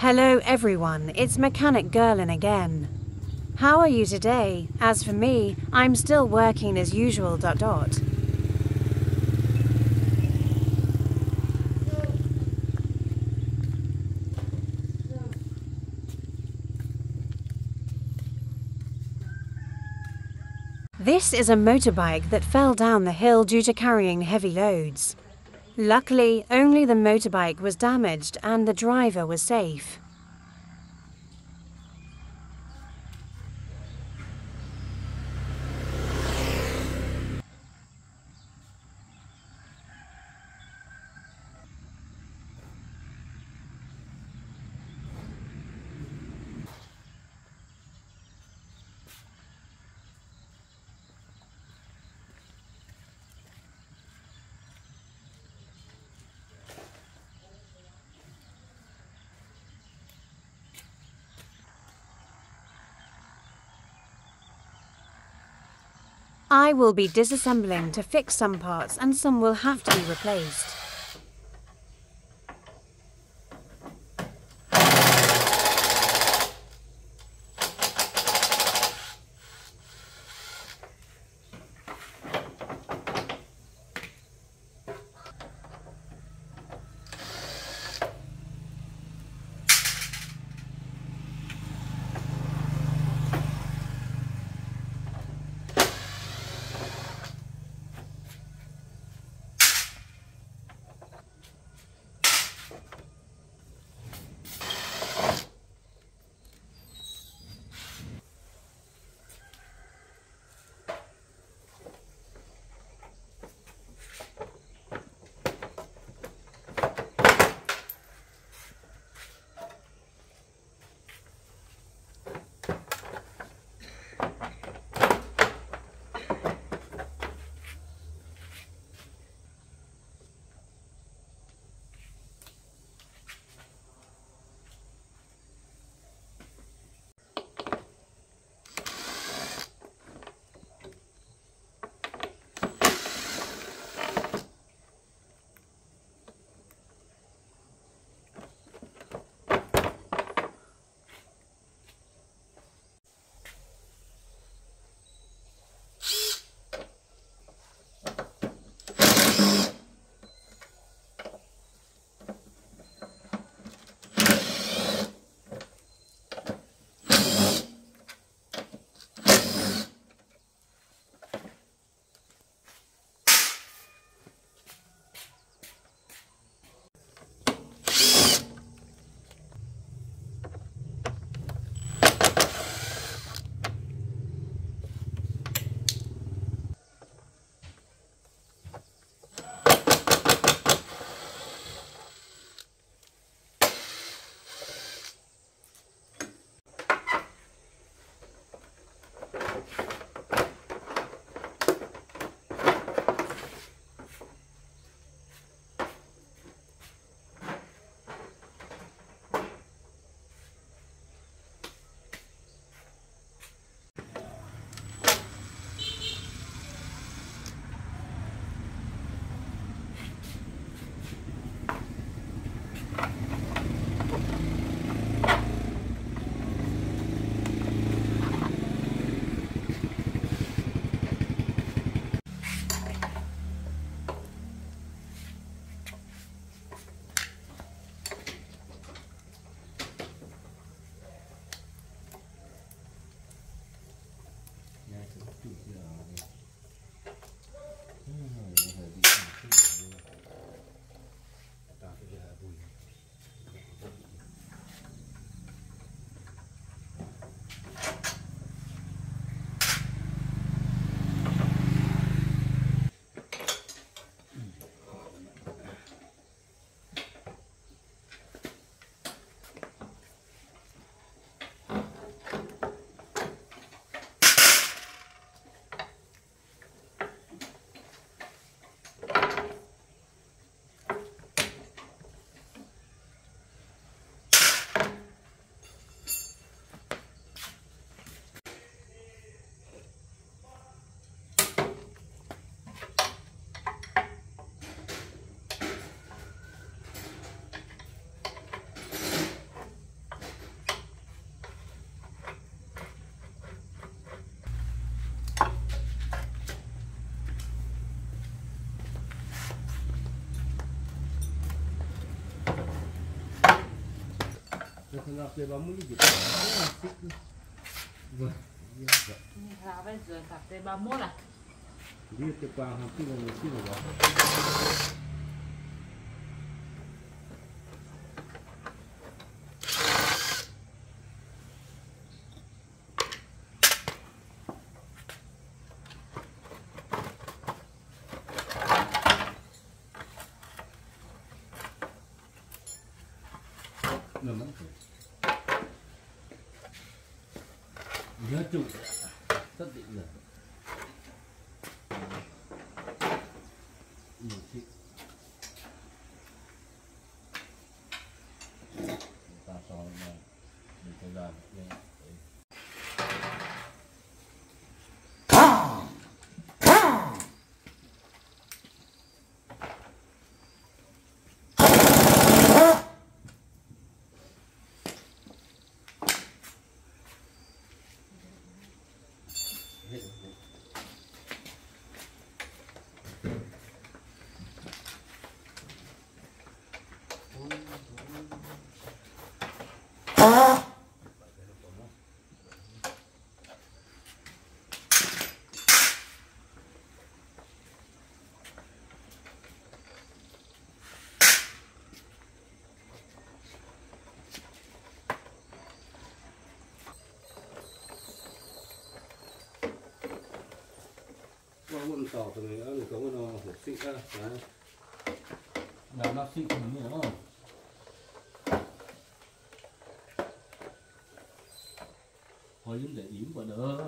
Hello everyone, it's Mechanical Girl N again. How are you today? As for me, I'm still working as usual dot dot. This is a motorbike that fell down the hill due to carrying heavy loads. Luckily, only the motorbike was damaged and the driver was safe. I will be disassembling to fix some parts and some will have to be replaced. Nakleber muli gitu. Ravezu takleber mola. Dia tepat hampir dengan sini lah. No, no, no. nhớ chủ rất định lượng một chiếc qua quần tỏ thì người ăn có nó hộp xịn ra đó nó xịn như nó thôi dính để yếm vào nữa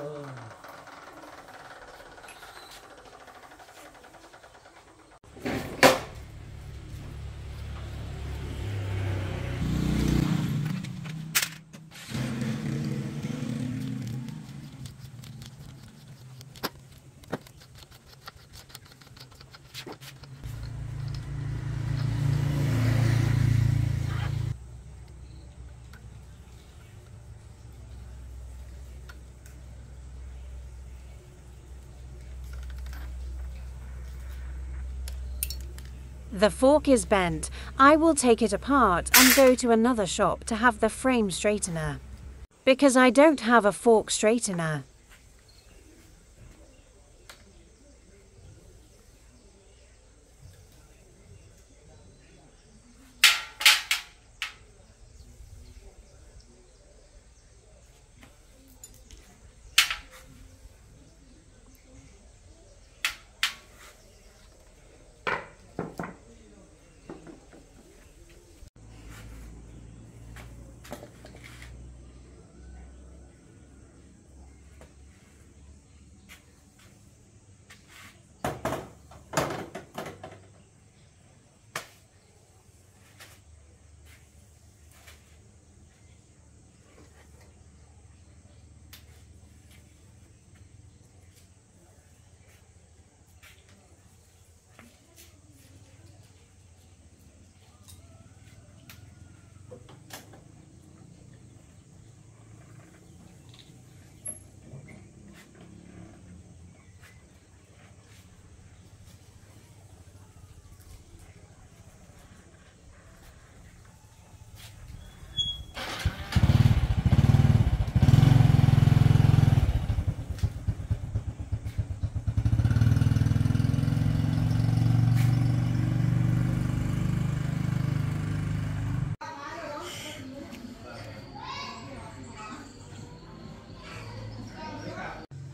The fork is bent. I will take it apart and go to another shop to have the frame straightener. Because I don't have a fork straightener.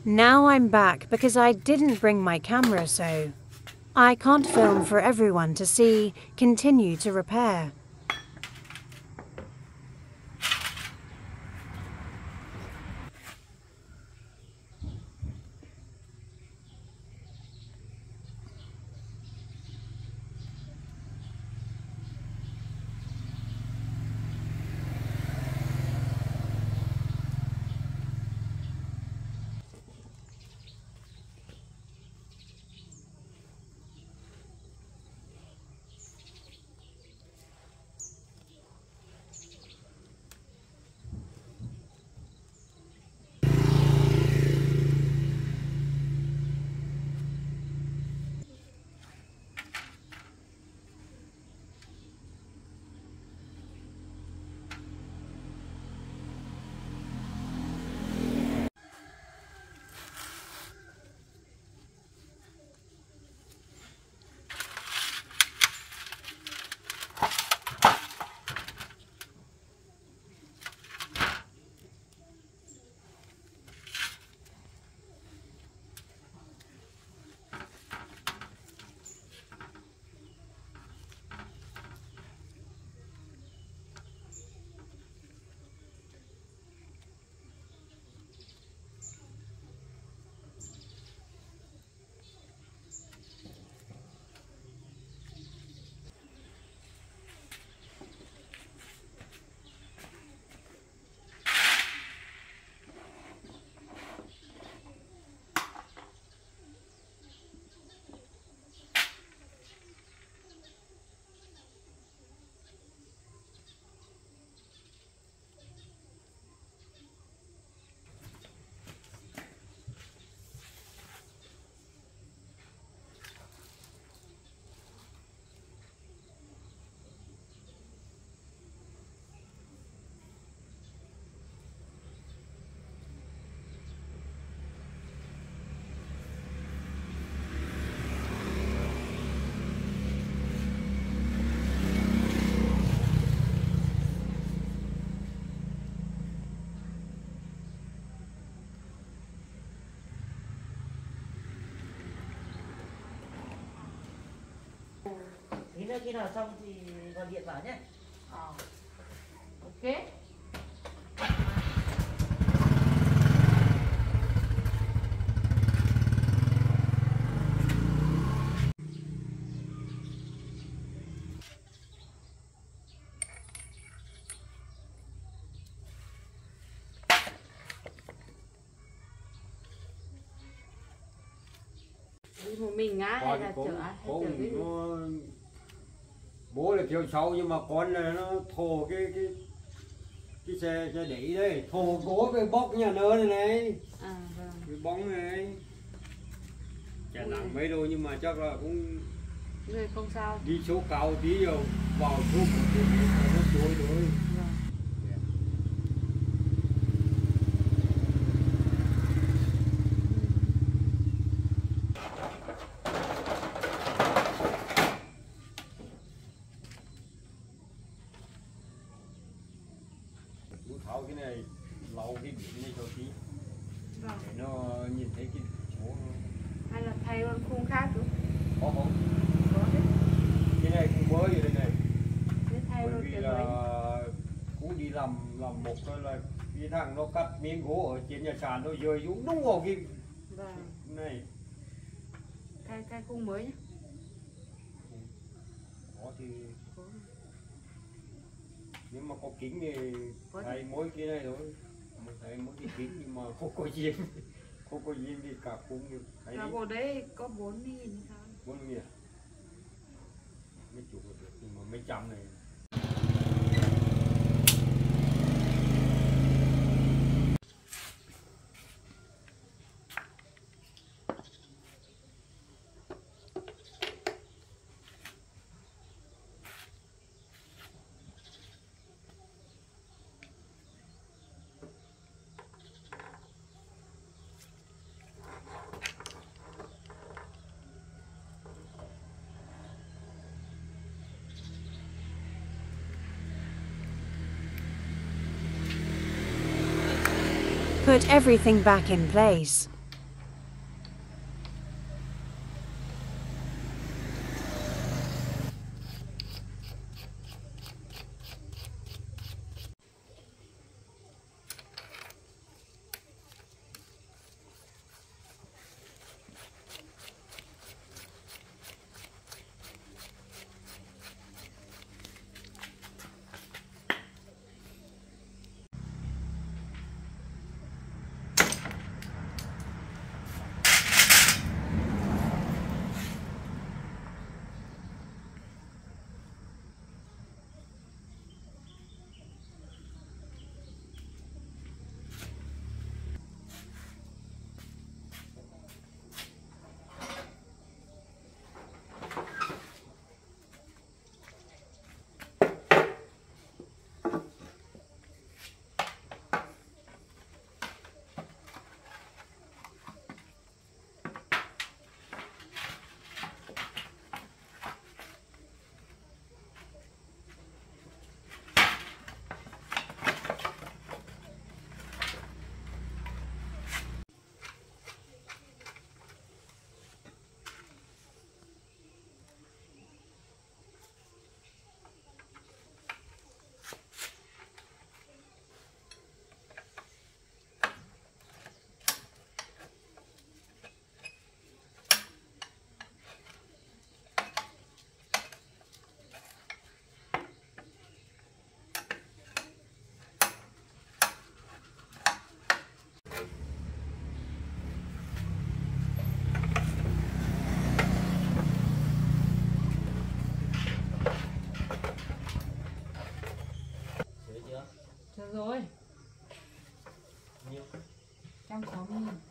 Now I'm back because I didn't bring my camera so I can't film for everyone to see continue to repair. tí nữa khi nào xong thì gọi điện vào nhé ờ. ok đi một mình á hay là chở hay chở cái bố là kêu sâu nhưng mà con là nó thô cái cái cái xe xe đẩy đấy thô cố cái bóc nhà nơ này này à, vâng. cái bóng này chả nặng mấy đâu nhưng mà chắc là cũng Người không sao đi số cao tí rồi vào thuốc nó tối thôi cái thằng nó cắt miếng gỗ ở trên nhà sàn nó rơi xuống đúng vào vâng. cái này cái cái cung mới nhá có thì Có. mà có kính thì thay mỗi cái này thôi thay mỗi cái kính nhưng mà không có diêm không có diêm thì cả cung thì thay bộ đấy có 4 nghìn bốn nghìn à? mấy chục nhưng mà mấy trăm này put everything back in place. 狂意。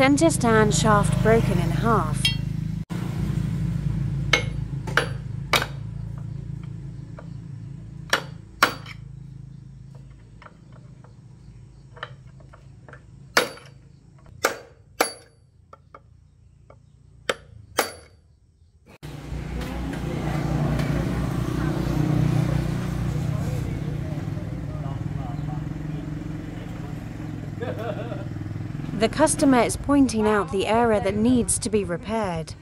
Center stand shaft broken in half. The customer is pointing out the area that needs to be repaired.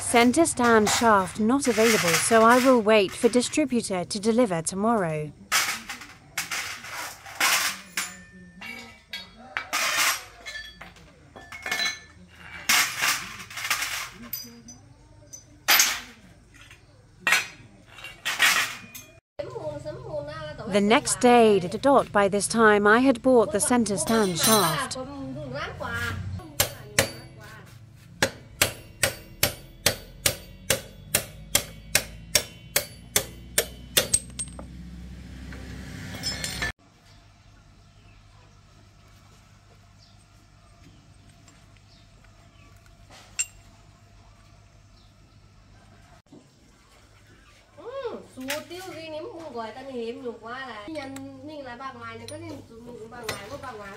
Center stand shaft not available, so I will wait for distributor to deliver tomorrow. The next day, dot by this time I had bought the center stand shaft. งูติ้ววีนี่มึงก่อยตันเห็มหนูว่าแหละยันนี่ละบางไม้เนี่ยก็เล่นจุ่มบางไม้ก็บางไม้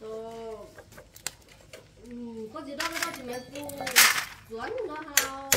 โอ้ก็จะได้ก็จะมีตู้สวนเนาะเรา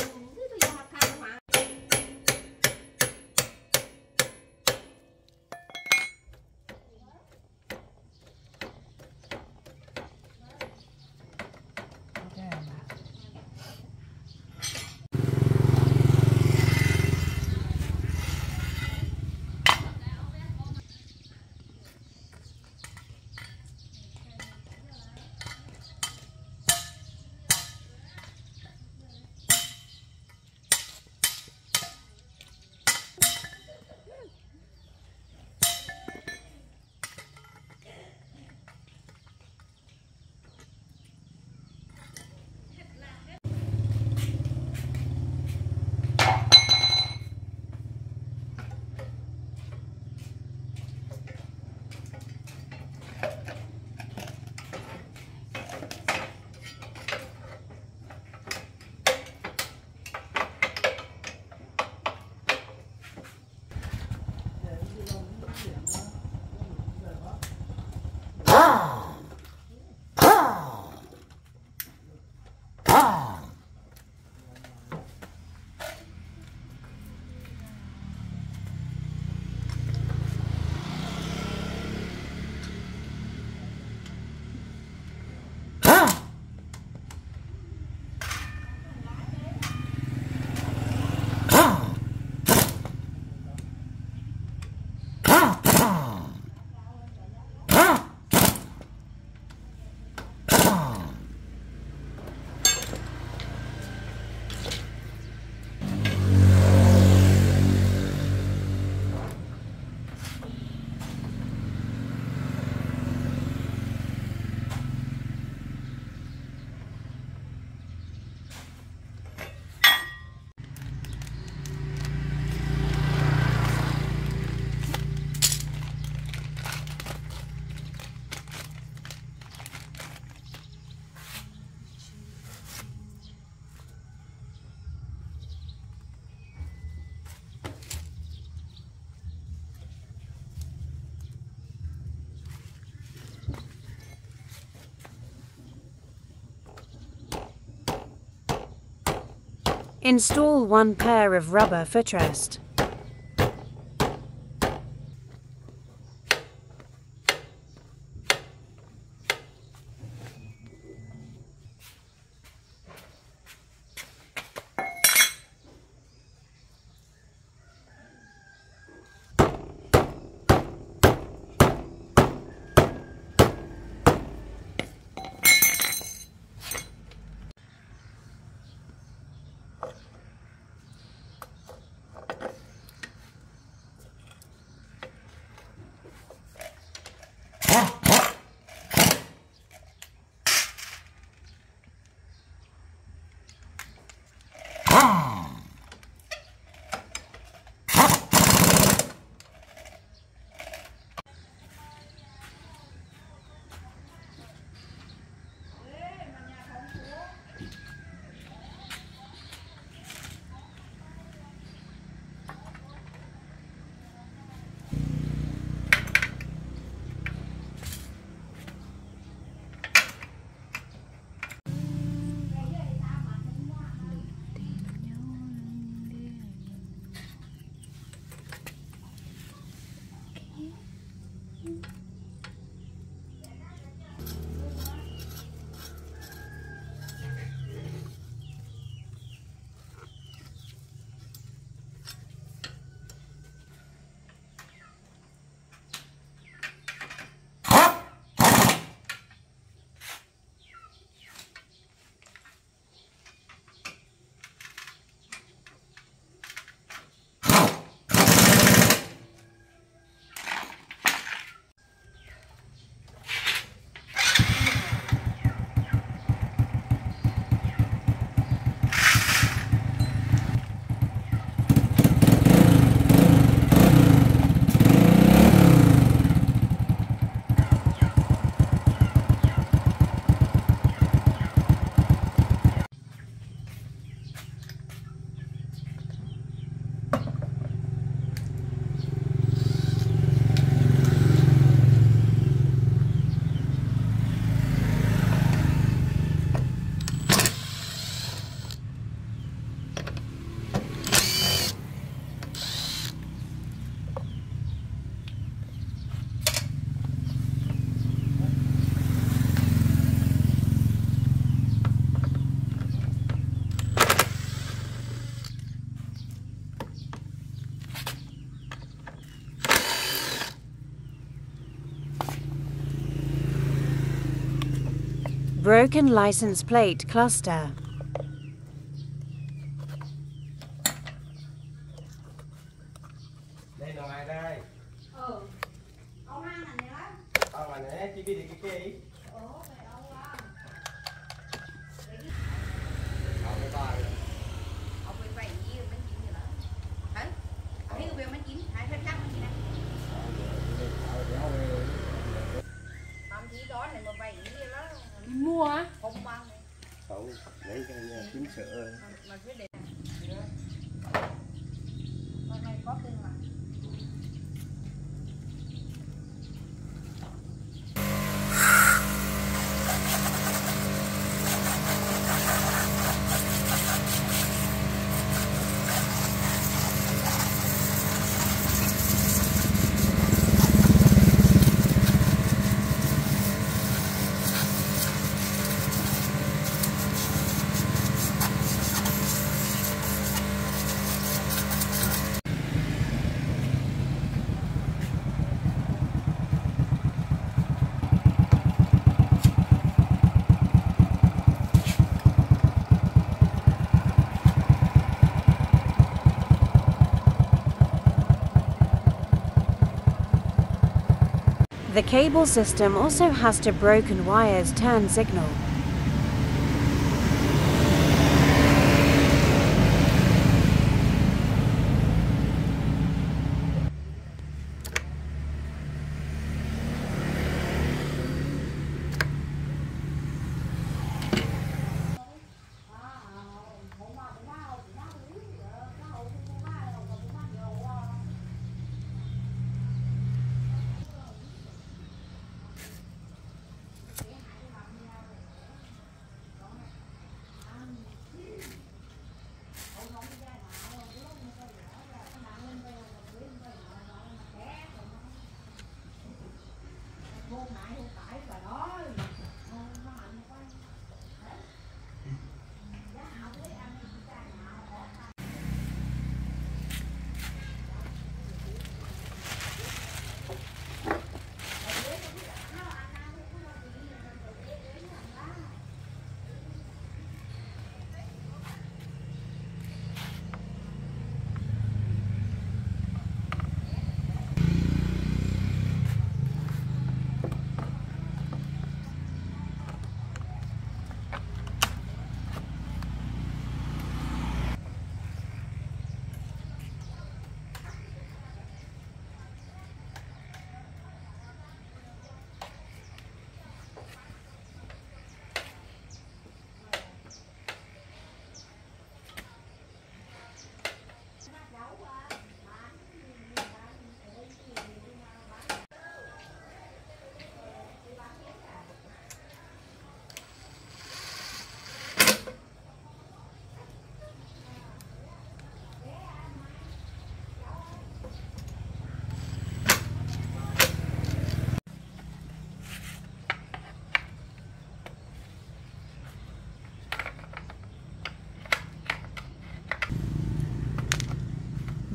Install one pair of rubber footrest. broken license plate cluster. The cable system also has to broken wires turn signal.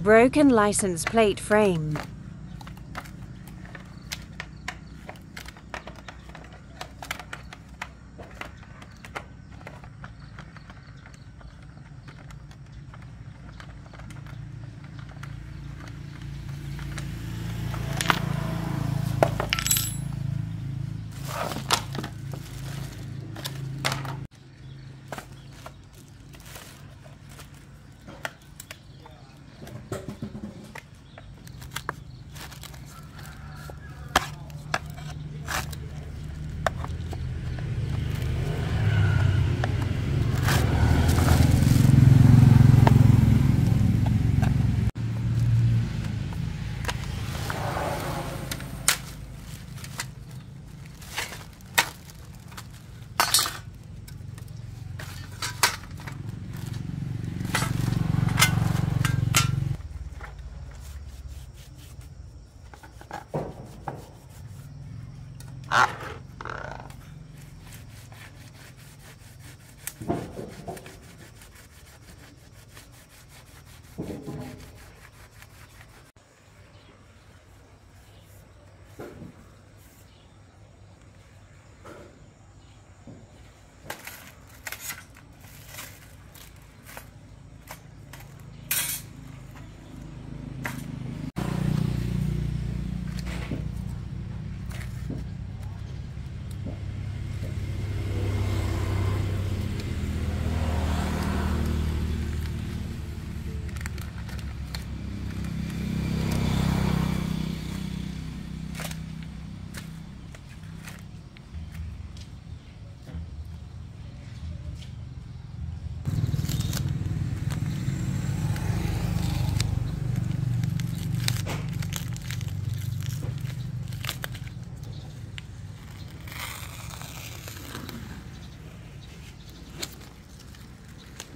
Broken license plate frame.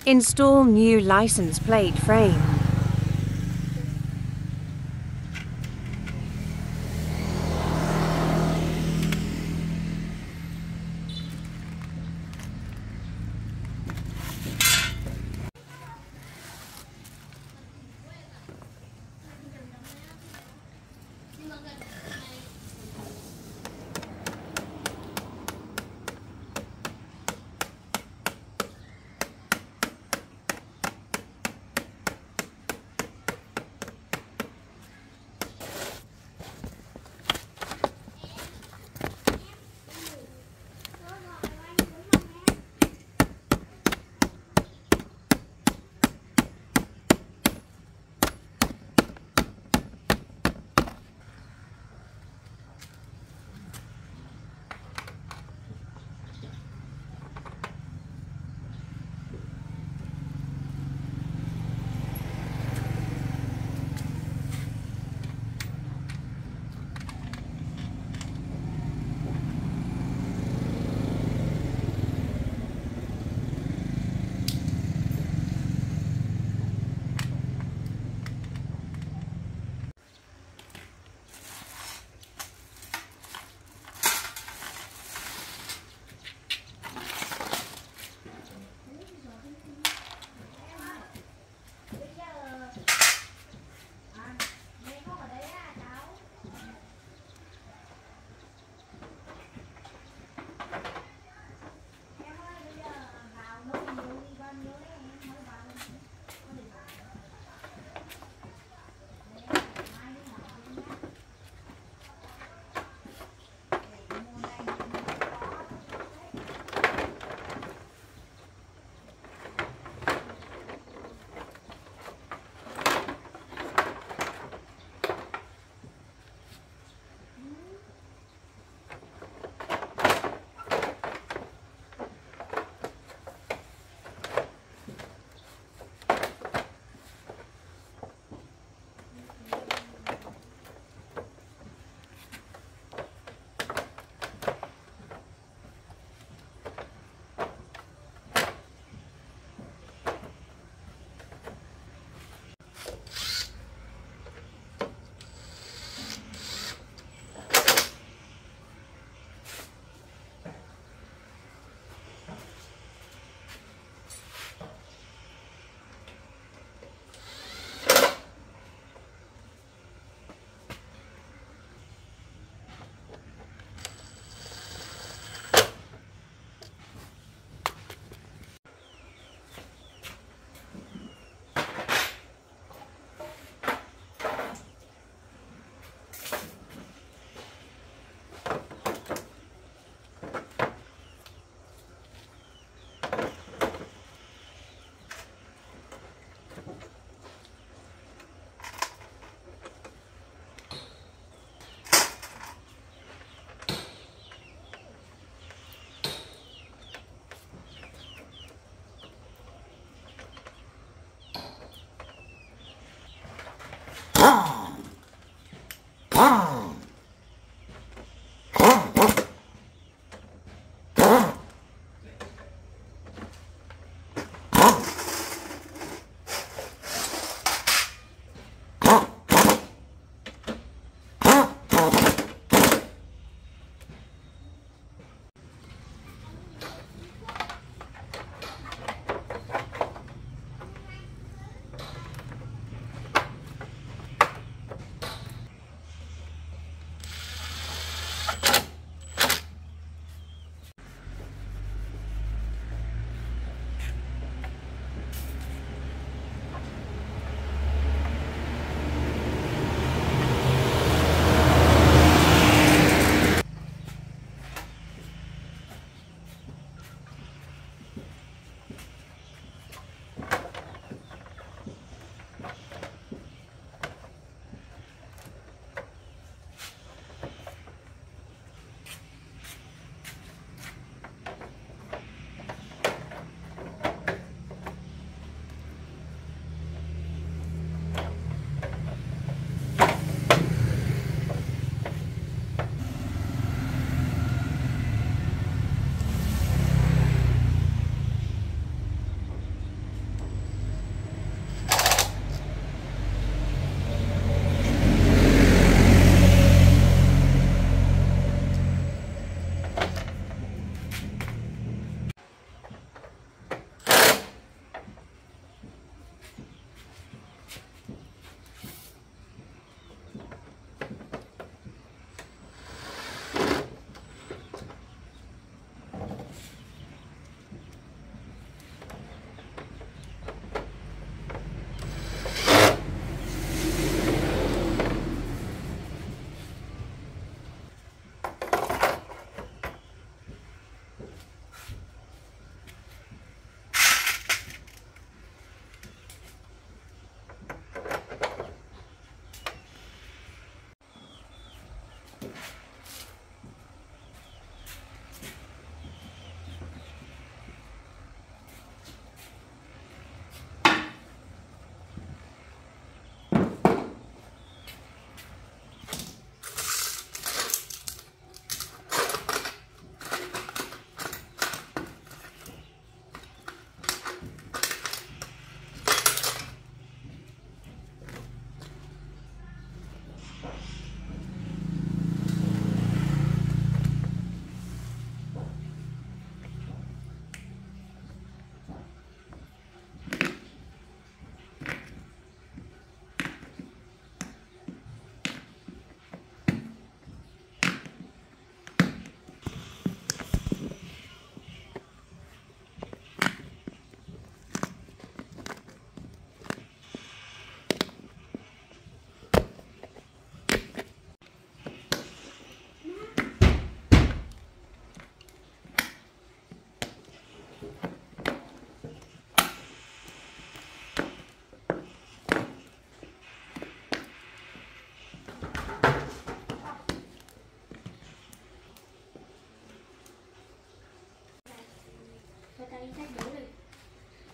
Install new license plate frame.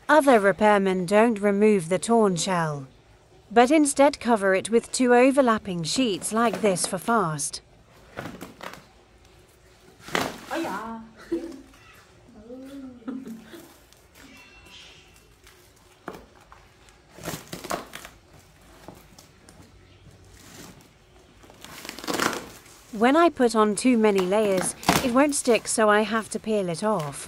Other repairmen don't remove the torn shell, but instead cover it with two overlapping sheets like this for fast. Oh yeah. When I put on too many layers, it won't stick so I have to peel it off.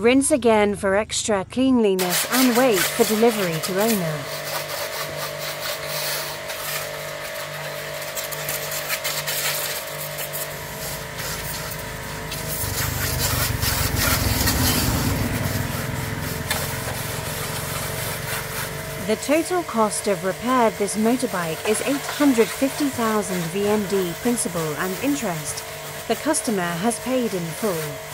Rinse again for extra cleanliness and wait for delivery to owner. The total cost of repair this motorbike is 850,000 VND principal and interest. The customer has paid in full.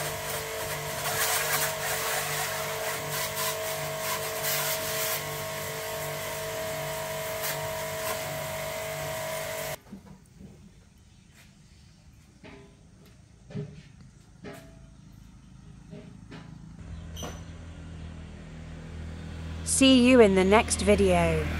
in the next video.